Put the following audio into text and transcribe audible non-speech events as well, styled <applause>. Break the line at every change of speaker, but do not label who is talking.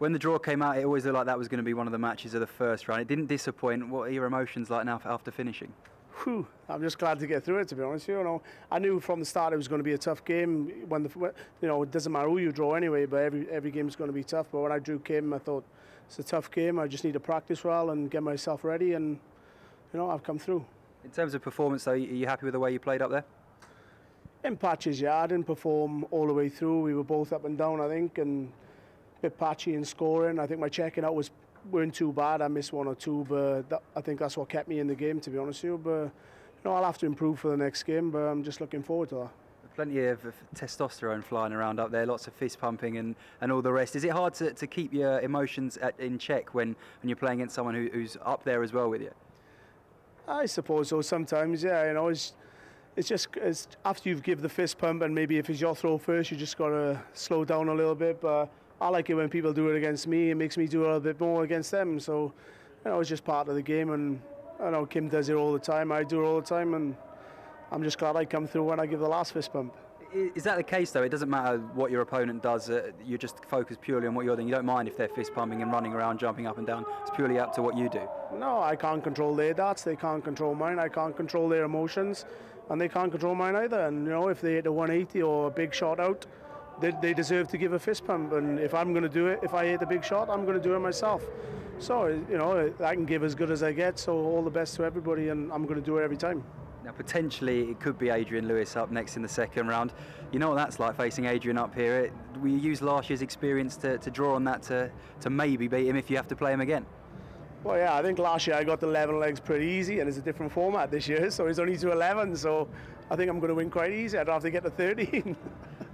When the draw came out, it always looked like that was going to be one of the matches of the first round. It didn't disappoint. What are your emotions like now after finishing?
Whew, I'm just glad to get through it. To be honest, you know, I knew from the start it was going to be a tough game. When the, you know, it doesn't matter who you draw anyway, but every every game is going to be tough. But when I drew Kim, I thought it's a tough game. I just need to practice well and get myself ready, and you know, I've come through.
In terms of performance, though, are you happy with the way you played up there?
In patches, yeah, I didn't perform all the way through. We were both up and down, I think, and bit patchy in scoring. I think my checking out was weren't too bad. I missed one or two, but that, I think that's what kept me in the game, to be honest with you. But you know, I'll have to improve for the next game, but I'm just looking forward to that.
Plenty of, of testosterone flying around up there, lots of fist pumping and, and all the rest. Is it hard to, to keep your emotions at, in check when, when you're playing against someone who, who's up there as well with you?
I suppose so. Sometimes, yeah. You know, it's it's just it's after you've give the fist pump and maybe if it's your throw first, you just gotta slow down a little bit. But I like it when people do it against me. It makes me do a little bit more against them. So, you know, it's just part of the game. And I know Kim does it all the time. I do it all the time, and I'm just glad I come through when I give the last fist bump.
Is that the case though? It doesn't matter what your opponent does. Uh, you just focus purely on what you're doing. You don't mind if they're fist pumping and running around, jumping up and down. It's purely up to what you do.
No, I can't control their darts. They can't control mine. I can't control their emotions, and they can't control mine either. And you know, if they hit a 180 or a big shot out, they, they deserve to give a fist pump. And if I'm going to do it, if I hit a big shot, I'm going to do it myself. So you know, I can give as good as I get. So all the best to everybody, and I'm going to do it every time.
Now, potentially, it could be Adrian Lewis up next in the second round. You know what that's like facing Adrian up here. We use last year's experience to, to draw on that to, to maybe beat him if you have to play him again.
Well, yeah, I think last year I got the 11 legs pretty easy, and it's a different format this year, <laughs> so it's only to 11. So I think I'm going to win quite easy. I don't have to get to 13. <laughs>